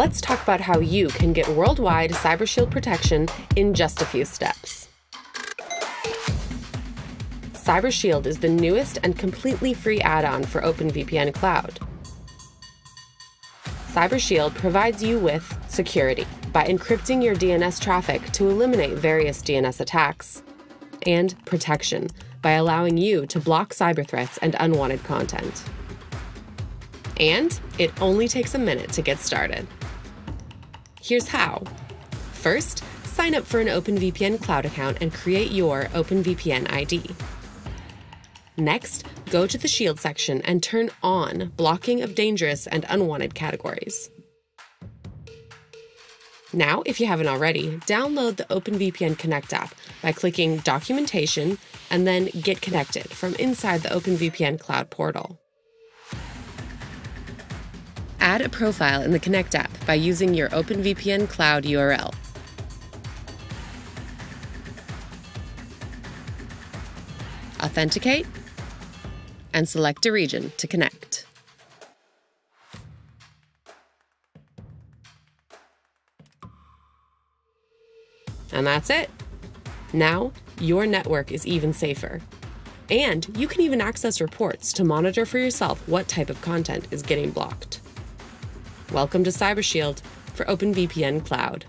let's talk about how you can get worldwide CyberShield protection in just a few steps. CyberShield is the newest and completely free add on for OpenVPN Cloud. CyberShield provides you with security by encrypting your DNS traffic to eliminate various DNS attacks, and protection by allowing you to block cyber threats and unwanted content. And it only takes a minute to get started. Here's how. First, sign up for an OpenVPN cloud account and create your OpenVPN ID. Next, go to the Shield section and turn on blocking of dangerous and unwanted categories. Now, if you haven't already, download the OpenVPN Connect app by clicking Documentation and then Get Connected from inside the OpenVPN Cloud portal. Add a profile in the Connect app by using your OpenVPN Cloud URL. Authenticate and select a region to connect. And that's it. Now, your network is even safer. And you can even access reports to monitor for yourself what type of content is getting blocked. Welcome to CyberShield for OpenVPN Cloud.